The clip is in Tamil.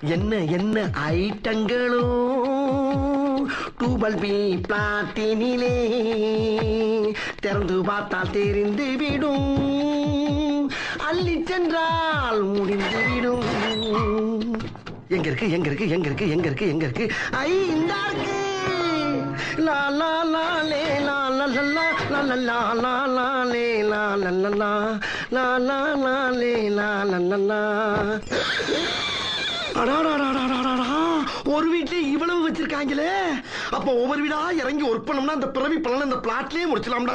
என்ன என்ன ஐட்டங்களோ டூபல் பி பிளாட்டினிலே திறந்து பார்த்தால் தெரிந்து விடும் அள்ளி சென்றால் முடிந்து விடும் எங்க இருக்கு எங்க இருக்கு எங்க இருக்கு எங்க இருக்கு எங்க இருக்கு ஐ இந்த இருக்கு லா லா லா லே லா லா லா லா லா லா லா லே லா லா லா லா லா லா லே லா லா லா ஒரு வீட்லயே இவ்வளவு வச்சிருக்காங்களே. அப்ப ஒவ்வொரு வீடா இறங்கி ஒர்க் பண்ணோம்னா அந்த பிறவி பலன் அந்த பிளாட்லயே முடிச்சலாம்டா